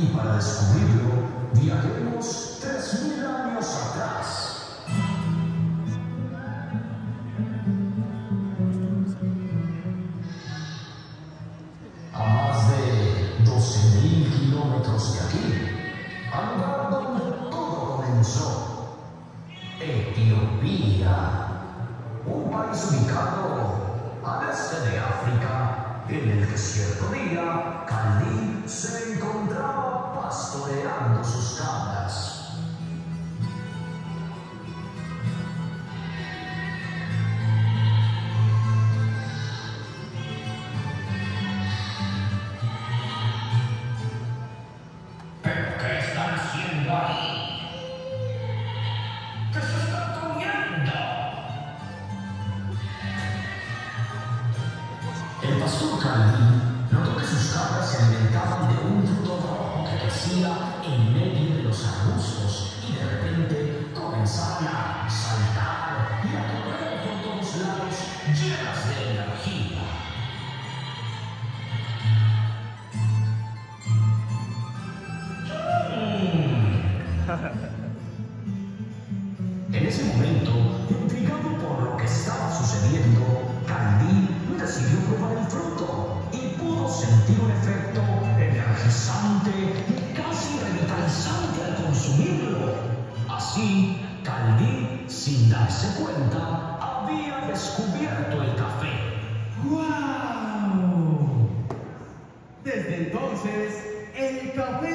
Y para descubrirlo, viajemos tres mil años se alimentaban de un fruto rojo que crecía en medio de los arbustos y de repente comenzaron a saltar y a correr por todos lados llenas de energía. En ese momento,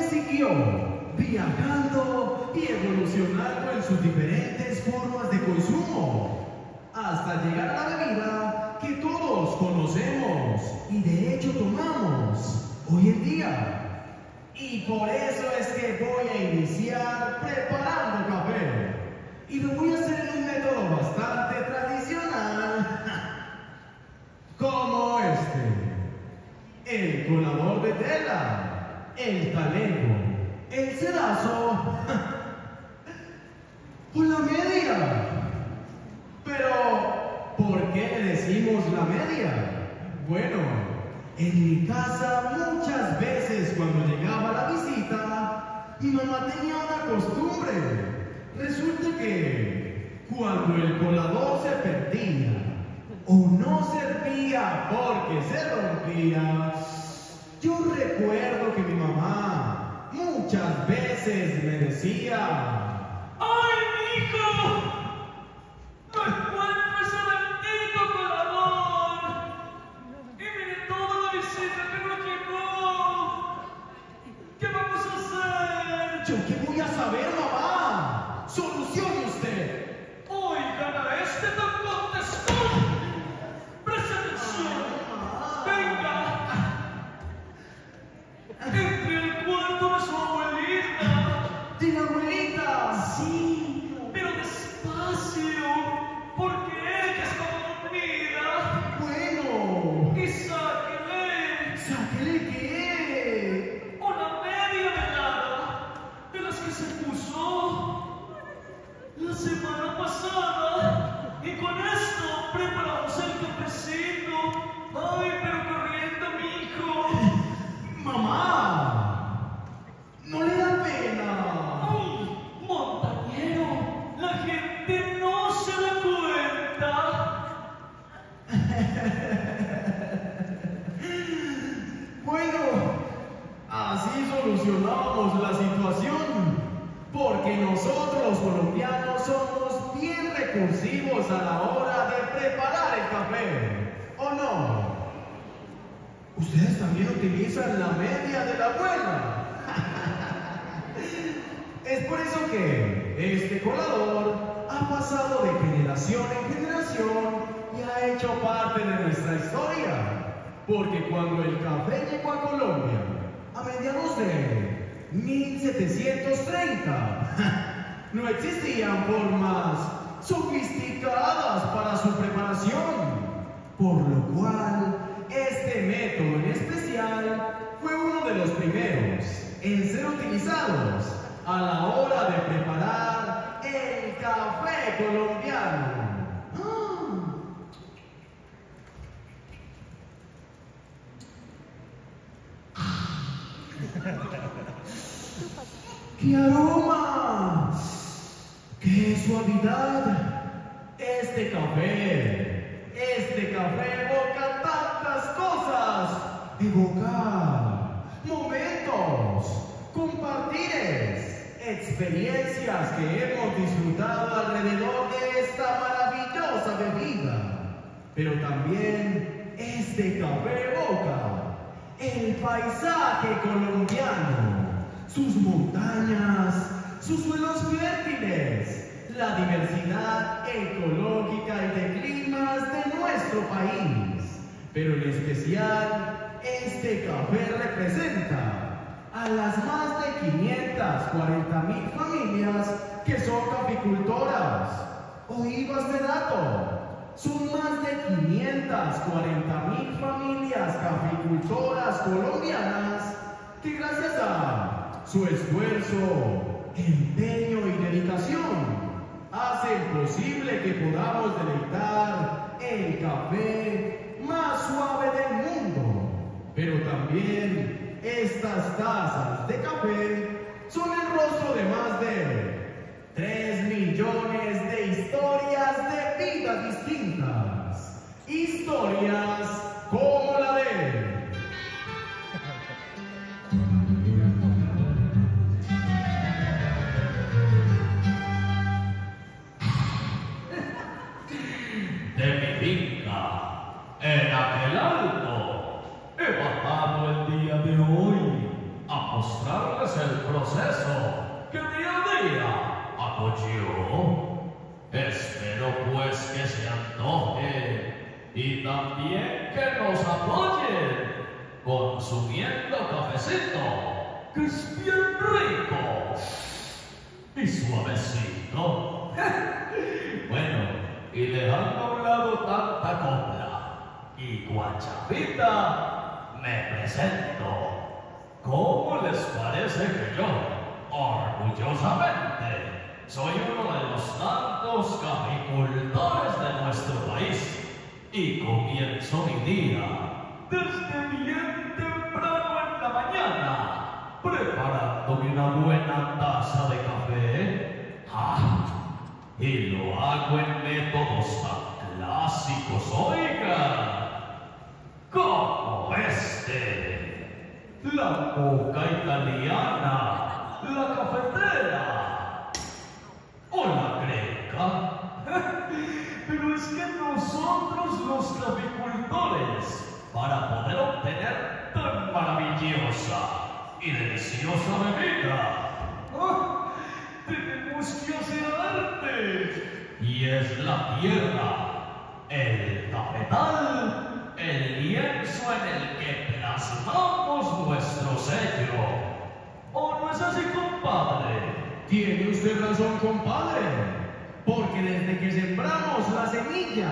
siguió viajando y evolucionando en sus diferentes formas de consumo, hasta llegar a la bebida que todos conocemos y de hecho tomamos hoy en día. Y por eso es que voy a iniciar preparando café. Y lo voy a hacer en un método bastante tradicional, como este el colador de tela, el talego, el sedazo o la media. Pero, ¿por qué le decimos la media? Bueno, en mi casa muchas veces cuando llegaba la visita, mi mamá tenía una costumbre. Resulta que cuando el colador se perdía o no servía porque se rompía, yo recuerdo que mi mamá muchas veces me decía, ¡Ay, hijo! Así solucionábamos la situación, porque nosotros colombianos somos bien recursivos a la hora de preparar el café, ¿o no? Ustedes también utilizan la media de la abuela. Es por eso que este colador ha pasado de generación en generación y ha hecho parte de nuestra historia. Porque cuando el café llegó a Colombia, a mediados de 1730, no existían formas sofisticadas para su preparación. Por lo cual, este método en especial fue uno de los primeros en ser utilizados a la hora de preparar el café colombiano. ¡Ah! ¡Qué aroma! ¡Qué suavidad! Este café, este café evoca tantas cosas. Evocar momentos, compartires, experiencias que hemos disfrutado alrededor de esta maravillosa bebida. Pero también este café evoca el paisaje colombiano, sus montañas, sus suelos fértiles, la diversidad ecológica y de climas de nuestro país. Pero en especial, este café representa a las más de 540 mil familias que son caficultoras. ¿Oído este dato? Son más de 540 mil familias caficultoras colombianas que gracias a su esfuerzo, empeño y dedicación hacen posible que podamos deleitar el café más suave del mundo. Pero también estas tazas de café son el rostro de más de 3 millones de historias de vidas distintas. Historias como la de de mi finca, en aquel alto, he bajado el día de hoy a mostrarles el proceso que día a día yo. Espero pues que se antoje y también que nos apoyen consumiendo cafecito, que es bien rico y suavecito. bueno, y dejando a un tanta copla y guachapita, me presento. ¿Cómo les parece que yo, orgullosamente, soy uno de los tantos caficultores de nuestro país y comienzo mi día desde bien temprano en la mañana, preparándome una buena taza de café. ¡Ah! Y lo hago en métodos tan clásicos, oiga, como este, la boca italiana, la cafetera o la greca. Pero es que nosotros los caficultores, para poder obtener tan maravillosa y deliciosa bebida, ¡ah! tenemos que hacer arte. Y es la tierra, el cafetal, el lienzo en el que plasmamos nuestro sello. ¿O no es así, compadre? Porque desde que sembramos la semilla,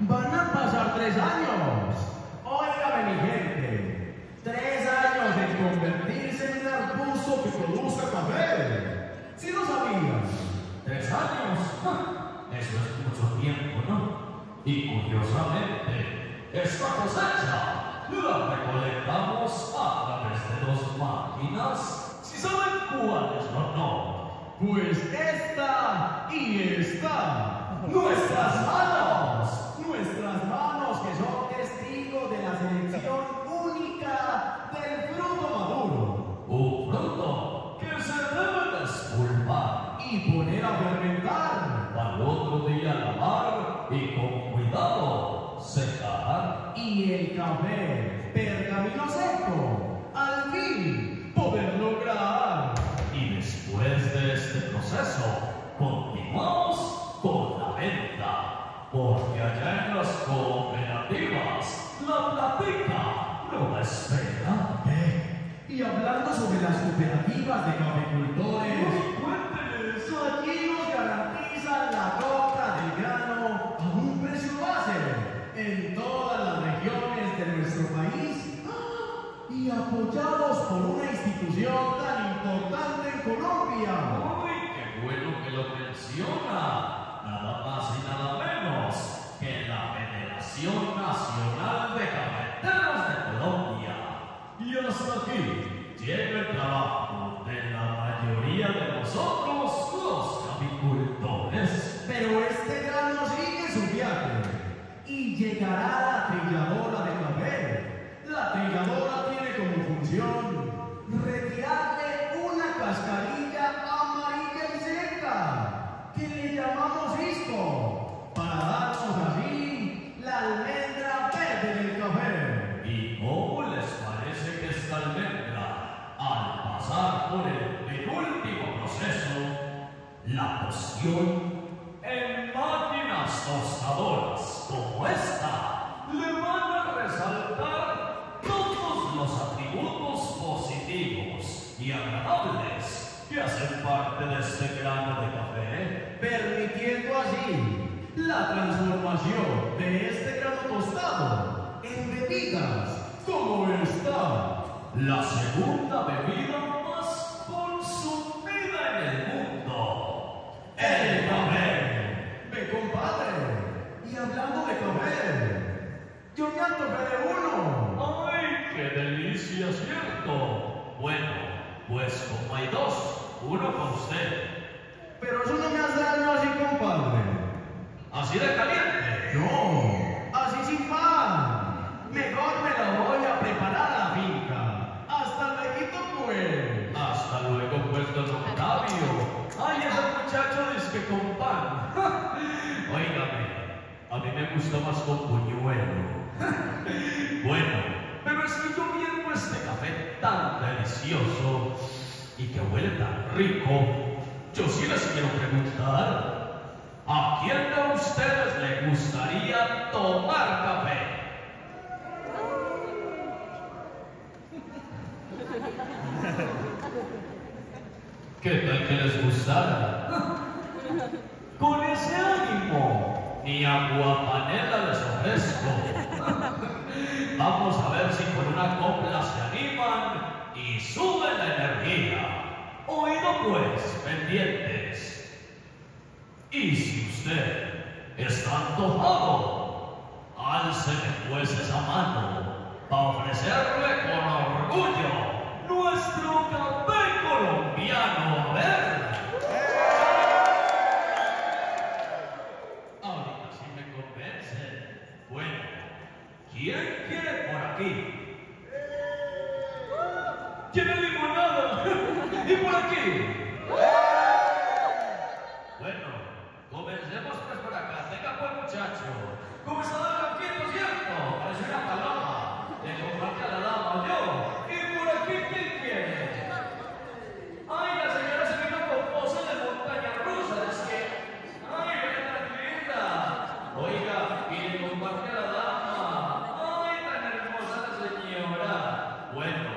van a pasar tres años. Óigame, mi gente. Tres años en convertirse en un arbusto que produzca café. Si lo sabían. Tres años. Eso es mucho tiempo, ¿no? Y curiosamente, esta cosecha la recolectamos a través de dos máquinas. Si saben cuáles o no. Pues esta y esta, nuestras manos, nuestras manos que son testigos de la selección única del fruto maduro Un fruto que se debe despulpar y poner a fermentar al otro día lavar y con cuidado secar. y el café pergamino seco, al fin poder lograr. Y después de este proceso, continuamos con la venta. Porque allá en las cooperativas, la platica no espera. Eh, Y hablando sobre las cooperativas de caficultores, Cuénteles. Allí nos garantizan la compra del grano a un precio base en todas las regiones de nuestro país y apoyados por una institución tan importante en Colombia. Bueno que lo menciona. Nada más y nada menos que la Federación Nacional de Cafeteros de Colombia. Y hasta aquí llega el trabajo de la mayoría nosotros, los caficultores. Pero este grano sigue su viaje y llegará la trilladora de café. La trilladora tiene como función 19 vezes antojé de uno. ¡Ay, qué delicia, cierto! Bueno, pues como hay dos, uno con usted. Pero eso no me hace daño así, compadre. Así de caliente. No, así sin pan. Mejor me lo voy a preparar a la finca. Hasta luego, pues. Hasta luego, pues, don Octavio. Ay, ese muchacho dice que con pan. Óigame, a mí me gusta más con puñuelo. bueno, pero es que yo viendo este café y que huele tan rico, yo sí les quiero preguntar, ¿a quién de ustedes le gustaría tomar café? ¿Qué tal que les gustara? Con ese ánimo, ni agua panela les ofrezco. Vamos a ver si con una copla se animan y suben la energía. Oído pues, pendientes. Y si usted está antojado, álceme pues esa mano para ofrecerle con orgullo nuestro café colombiano. A ver. Ahorita sí me convencen. Bueno, ¿quién quiere por aquí? ¿Quiere limonada? ¿Y por aquí? Bueno, comencemos pues por acá. Venga pues muchacho. Comenzador Blanquito, ¿cierto? Parece una paloma. Le comparte a la dama yo. ¿Y por aquí quién quiere? Ay, la señora se vino con pose de montaña rusa, decía. Ay, ven tranquila. Oiga, y le comparte a la dama. Ay, tan hermosa la señora. Bueno,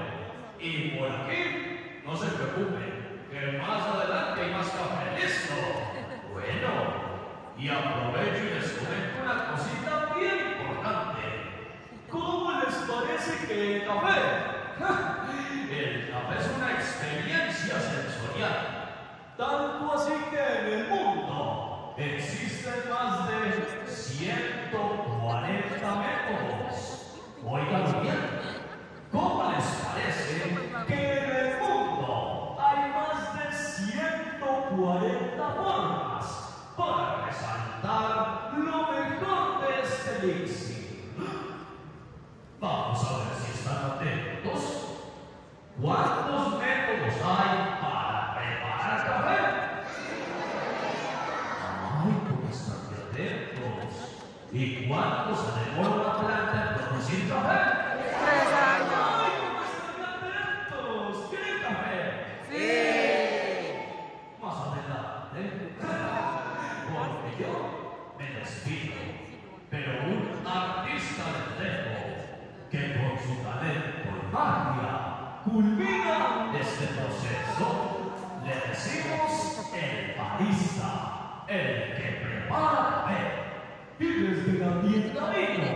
y por aquí, no se preocupen, que más adelante hay más café listo. Bueno, y aprovecho y les comento una cosita bien importante. ¿Cómo les parece que el café? El café es una experiencia Tanto así que en el mundo existen más de 140 métodos. Oigan bien, ¿cómo les parece que en el mundo hay más de 140 formas para resaltar lo mejor de este elixir? Vamos a ver si están atentos. ¿Cuántos métodos hay para preparar café? Ay, ¿cómo están de atentos? ¿Y cuánto se demora una planta en producir café? ¡Ay, cómo están de atentos! ¿Quieren café? ¡Sí! Más adelante. Porque yo me despido, pero un artista les dejo que con su talento y magia culmina este proceso. Le decimos el que prepara. Y desde la tienda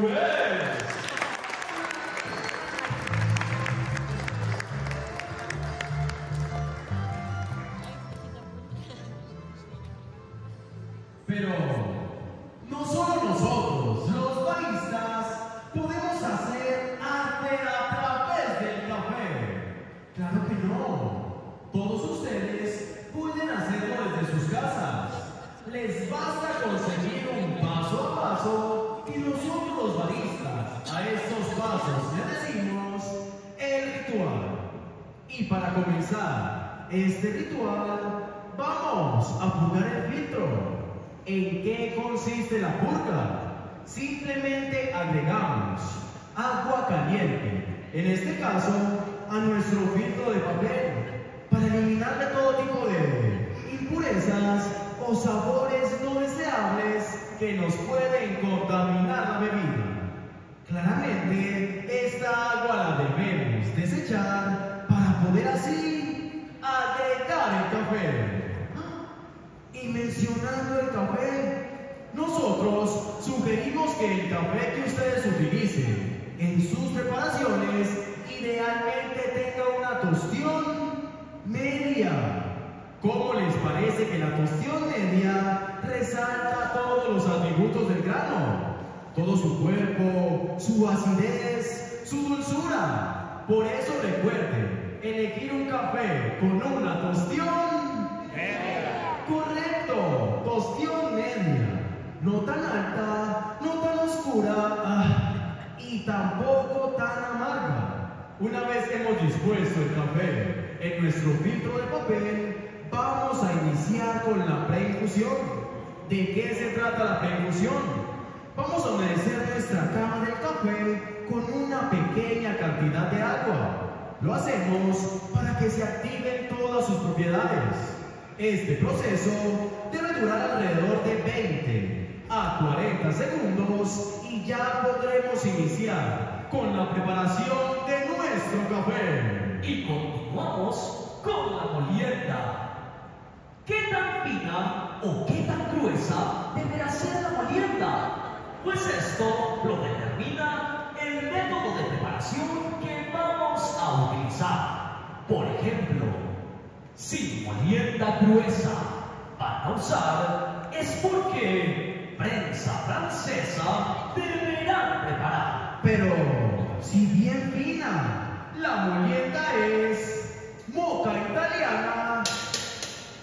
Hooray! Simplemente agregamos agua caliente, en este caso a nuestro filtro de papel, para eliminarle todo tipo de impurezas o sabores no deseables que nos pueden contaminar la bebida. Claramente, esta agua la debemos desechar para poder así agregar el café. Y mencionando el café, nosotros sugerimos que el café que ustedes utilicen en sus preparaciones idealmente tenga una tostión media. ¿Cómo les parece que la tostión media resalta todos los atributos del grano? todo su cuerpo, su acidez, su dulzura. Por eso recuerde, elegir un café con una tostión media. Correcto, tostión media. No tan alta, no tan oscura ah, y tampoco tan amarga. Una vez hemos dispuesto el café en nuestro filtro de papel, vamos a iniciar con la preinfusión. ¿De qué se trata la preinfusión? Vamos a humedecer nuestra cama del café con una pequeña cantidad de agua. Lo hacemos para que se activen todas sus propiedades. Este proceso debe durar alrededor de 20 a 40 segundos y ya podremos iniciar con la preparación de nuestro café. Y continuamos con la molienda. ¿Qué tan fina o qué tan gruesa deberá ser la molienda? Pues esto lo determina el método de preparación que vamos a utilizar. Por ejemplo, si molienda gruesa van a usar es porque prensa francesa deberán preparar. Pero si bien fina, la molienda es moca italiana,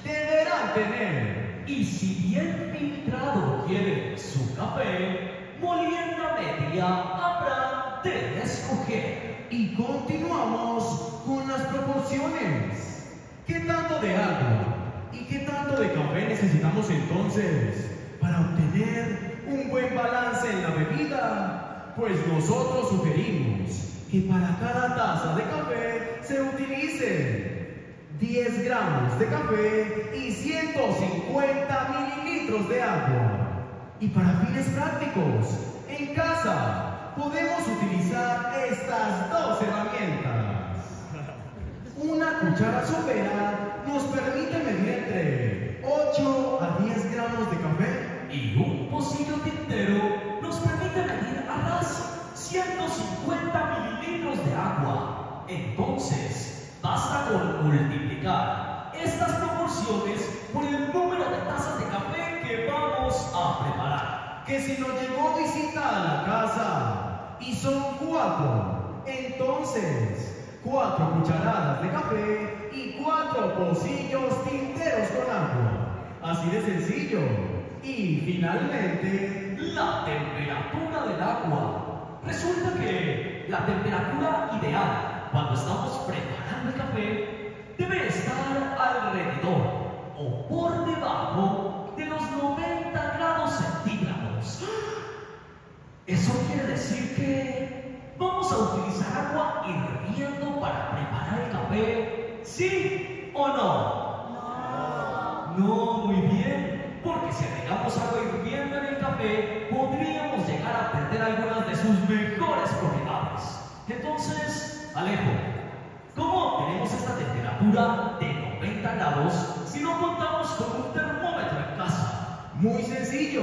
deberán tener. Y si bien filtrado quiere su café, molienda media habrá de escoger. Y continuamos con las proporciones. ¿Qué tanto de agua y qué tanto de café necesitamos entonces para obtener un buen balance en la bebida? Pues nosotros sugerimos que para cada taza de café se utilice 10 gramos de café y 150 mililitros de agua. Y para fines prácticos, en casa podemos utilizar estas dos herramientas. Una cuchara sopera nos permite medir entre 8 a 10 gramos de café. Y un pocillo tintero nos permite medir a las 150 mililitros de agua. Entonces, basta con multiplicar estas proporciones por el número de tazas de café que vamos a preparar. Que si nos llegó visita a la casa y son cuatro, entonces cuatro cucharadas de café y cuatro pocillos tinteros con agua. Así de sencillo. Y finalmente, la temperatura del agua. Resulta que la temperatura ideal cuando estamos preparando el café debe estar alrededor o por debajo de los 90 grados centígrados. Eso quiere decir que vamos a utilizar agua hirviendo para preparar el café, ¿sí o no? No. No, muy bien, porque si agregamos agua hirviendo en el café, podríamos llegar a perder algunas de sus mejores propiedades. Entonces, Alejo, ¿cómo obtenemos esta temperatura de 90 grados si no contamos con un termómetro en casa? Muy sencillo.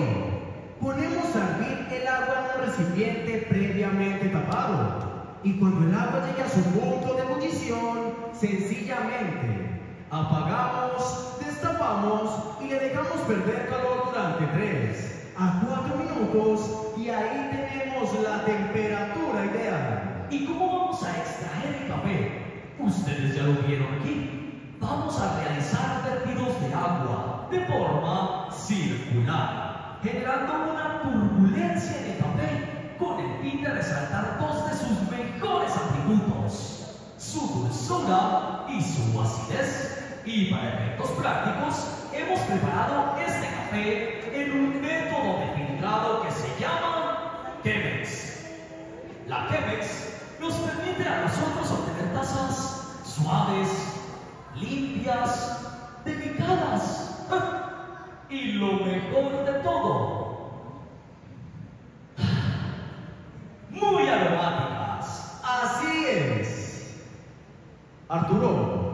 Ponemos a hervir el agua en un recipiente previamente tapado. Y cuando el agua llegue a su punto de ebullición, sencillamente apagamos, destapamos y le dejamos perder calor durante 3 a 4 minutos y ahí tenemos la temperatura ideal. ¿Y cómo vamos a extraer el café? Ustedes ya lo vieron aquí vamos a realizar vertidos de agua de forma circular, generando una turbulencia en el café con el fin de resaltar dos de sus mejores atributos, su dulzura y su acidez. Y para efectos prácticos, hemos preparado este café en un método de filtrado que se llama Chemex. La Chemex nos permite a nosotros obtener tazas suaves, limpias, delicadas y lo mejor de todo, muy aromáticas. Así es. Arturo,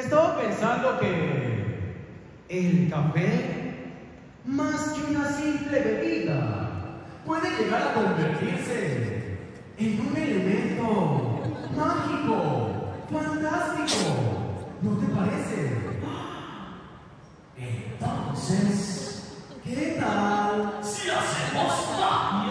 estaba pensando que el café, más que una simple bebida, puede llegar a convertirse en un elemento mágico, fantástico. ¿No te parece? Entonces, ¿Qué tal? si hacemos magia,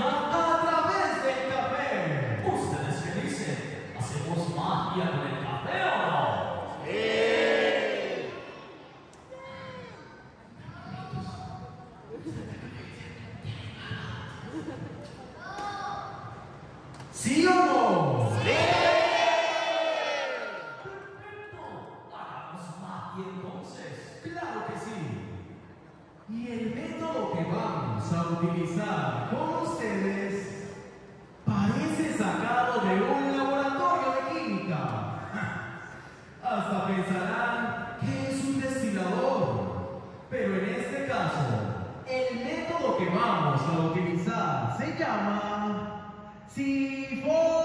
three, four.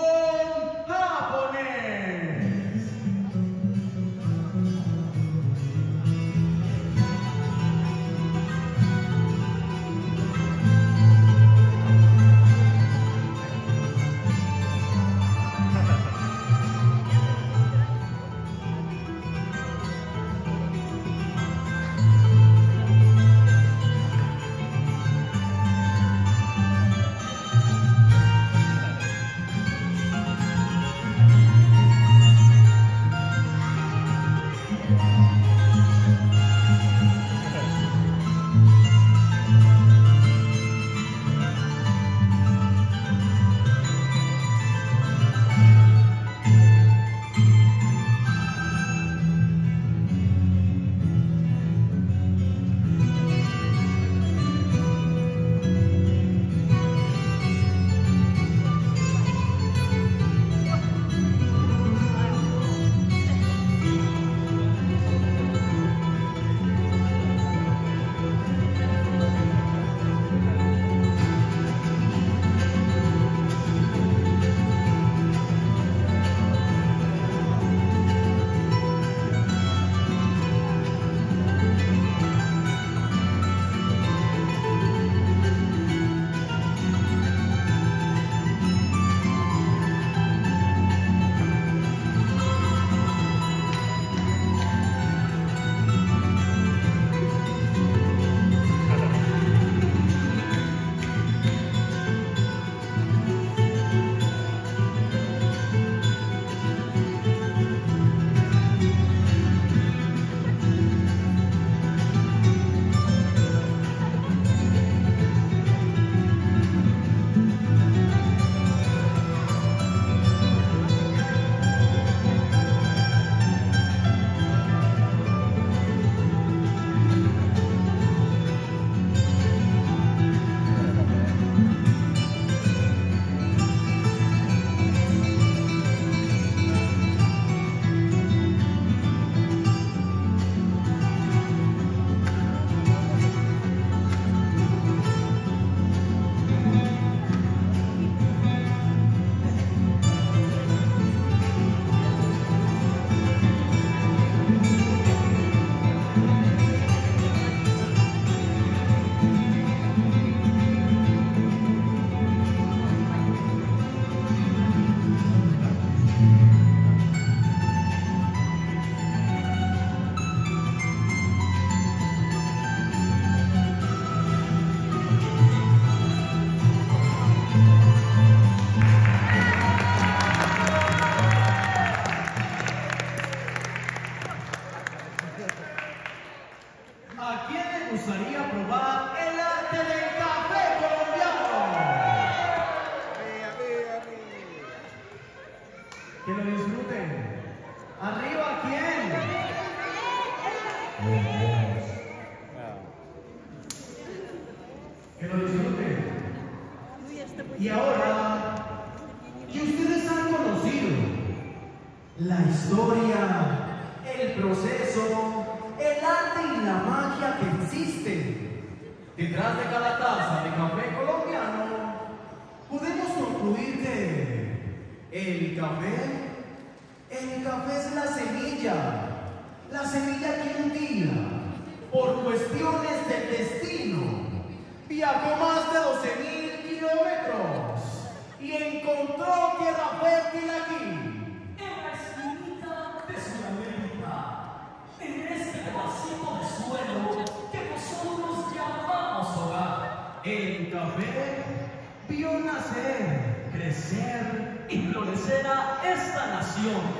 Esta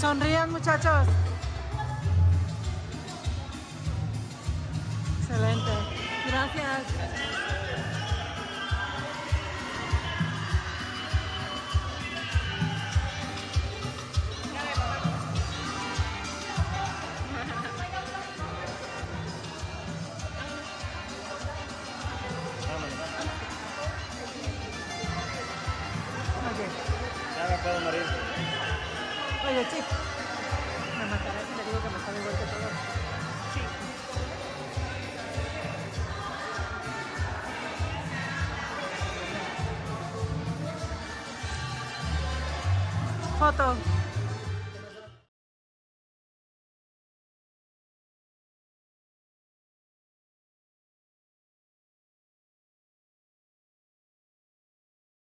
Sonrían muchachos. Excelente. Gracias.